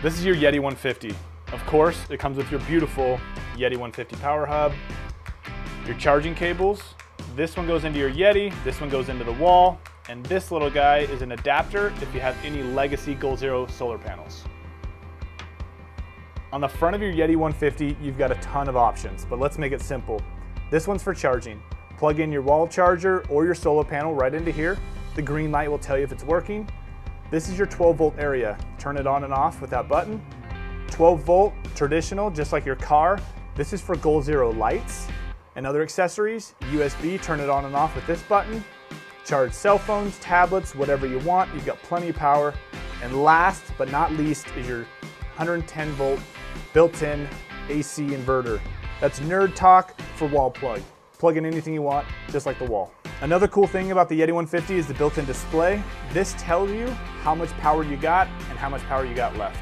This is your Yeti 150. Of course, it comes with your beautiful Yeti 150 power hub, your charging cables. This one goes into your Yeti, this one goes into the wall, and this little guy is an adapter if you have any legacy Goal Zero solar panels. On the front of your Yeti 150, you've got a ton of options, but let's make it simple. This one's for charging. Plug in your wall charger or your solar panel right into here. The green light will tell you if it's working. This is your 12 volt area. Turn it on and off with that button. 12 volt, traditional, just like your car. This is for Goal Zero lights and other accessories. USB, turn it on and off with this button. Charge cell phones, tablets, whatever you want. You've got plenty of power. And last but not least is your 110 volt built-in AC inverter. That's nerd talk for wall plug. Plug in anything you want, just like the wall. Another cool thing about the Yeti 150 is the built-in display. This tells you how much power you got and how much power you got left.